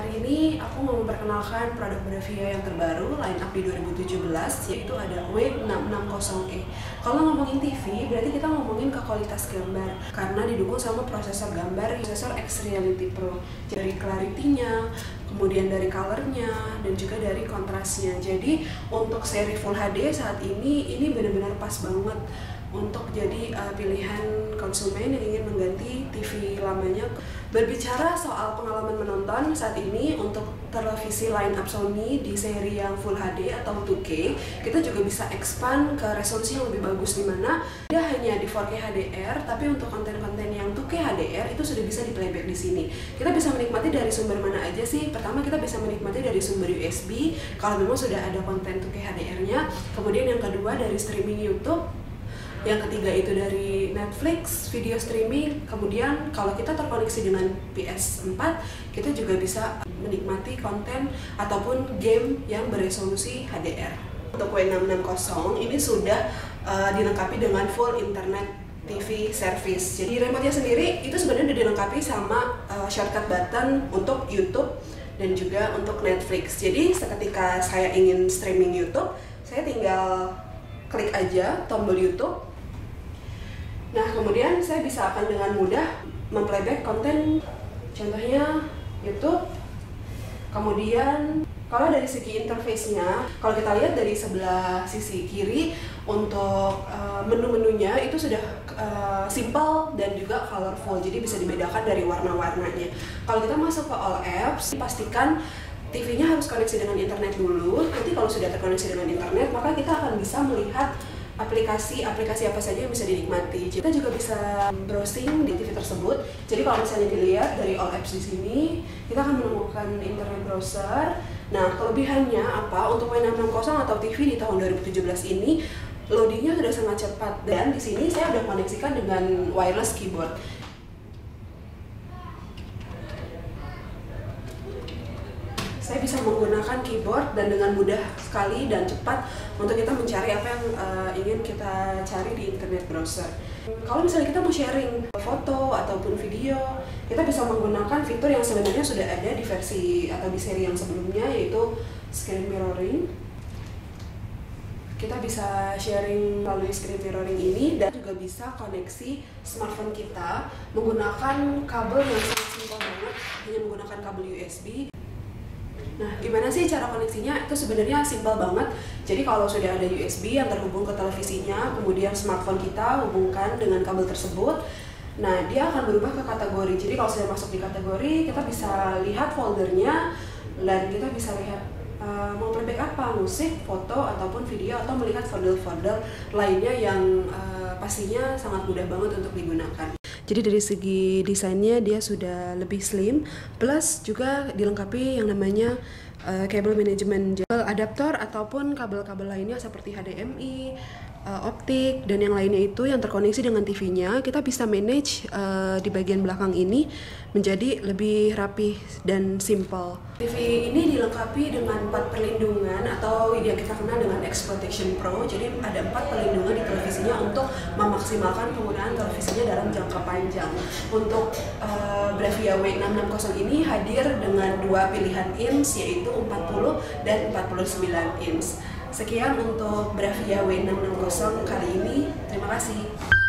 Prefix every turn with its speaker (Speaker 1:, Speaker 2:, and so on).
Speaker 1: Hari ini aku mau memperkenalkan produk Bravia yang terbaru line up di 2017 yaitu ada W660E. Kalau ngomongin TV berarti kita ngomongin ke kualitas gambar karena didukung sama prosesor gambar prosesor X Reality Pro. Dari clarity-nya, kemudian dari color-nya dan juga dari kontrasnya. Jadi untuk seri Full HD saat ini ini benar-benar pas banget untuk jadi uh, pilihan konsumen yang ingin mengganti TV lamanya. Berbicara soal pengalaman menonton saat ini untuk televisi line up Sony di seri yang Full HD atau 2K, kita juga bisa expand ke resolusi yang lebih bagus di mana tidak hanya di 4K HDR, tapi untuk konten-konten yang 2K HDR itu sudah bisa di playback di sini. Kita bisa menikmati dari sumber mana aja sih? Pertama kita bisa menikmati dari sumber USB kalau memang sudah ada konten 2K HDR-nya. Kemudian yang kedua dari streaming YouTube yang ketiga itu dari Netflix video streaming kemudian kalau kita terkoneksi dengan PS4 kita juga bisa menikmati konten ataupun game yang beresolusi HDR untuk W660 ini sudah uh, dilengkapi dengan full internet TV service. Jadi remote-nya sendiri itu sebenarnya dilengkapi sama uh, shortcut button untuk YouTube dan juga untuk Netflix. Jadi seketika saya ingin streaming YouTube, saya tinggal klik aja tombol YouTube Nah, kemudian saya bisa akan dengan mudah memplayback konten contohnya YouTube. Kemudian kalau dari segi interface-nya, kalau kita lihat dari sebelah sisi kiri untuk uh, menu-menunya itu sudah uh, simple dan juga colorful, jadi bisa dibedakan dari warna-warnanya. Kalau kita masuk ke all apps, pastikan TV-nya harus koneksi dengan internet dulu. Nanti kalau sudah terkoneksi dengan internet, maka kita akan bisa melihat aplikasi-aplikasi apa saja yang bisa dinikmati. Kita juga bisa browsing di TV tersebut. Jadi kalau misalnya dilihat dari all apps di sini, kita akan menemukan internet browser. Nah, kelebihannya apa? Untuk W660 atau TV di tahun 2017 ini loadingnya sudah sangat cepat dan di sini saya sudah koneksikan dengan wireless keyboard. saya bisa menggunakan keyboard dan dengan mudah sekali dan cepat untuk kita mencari apa yang uh, ingin kita cari di internet browser. Kalau misalnya kita mau sharing foto ataupun video, kita bisa menggunakan fitur yang sebenarnya sudah ada di versi atau di seri yang sebelumnya yaitu screen mirroring. Kita bisa sharing melalui screen mirroring ini dan juga bisa koneksi smartphone kita menggunakan kabel yang sangat simpel banget, hanya menggunakan kabel USB Nah, gimana sih cara koneksinya? Itu sebenarnya simpel banget. Jadi kalau sudah ada USB yang terhubung ke televisinya, kemudian smartphone kita hubungkan dengan kabel tersebut, nah dia akan berubah ke kategori. Jadi kalau sudah masuk di kategori, kita bisa lihat foldernya dan kita bisa lihat uh, mau playback apa, musik, foto ataupun video atau melihat folder-folder lainnya yang uh, pastinya sangat mudah banget untuk digunakan. Jadi dari segi desainnya dia sudah lebih slim, plus juga dilengkapi yang namanya uh, cable management adaptor ataupun kabel-kabel lainnya seperti HDMI, uh, optik dan yang lainnya itu yang terkoneksi dengan TV-nya kita bisa manage uh, di bagian belakang ini menjadi lebih rapi dan simple. TV ini dilengkapi dengan empat perlindungan atau yang kita kenal dengan Exploitation Pro. Jadi ada empat perlindungan di televisinya untuk memaksimalkan penggunaan televisinya dalam jangka panjang. Untuk uh, Bravia W660 ini hadir dengan dua pilihan inch yaitu 40 dan 49 inch. Sekian untuk Bravia W660 kali ini. Terima kasih.